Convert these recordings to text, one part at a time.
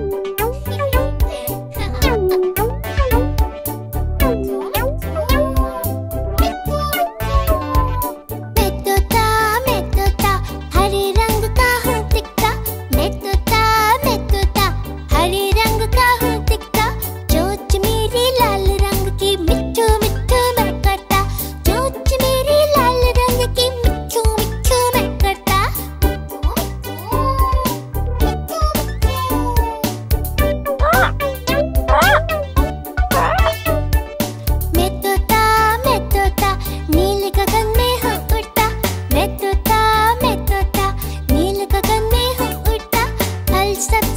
oh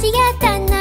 私が楽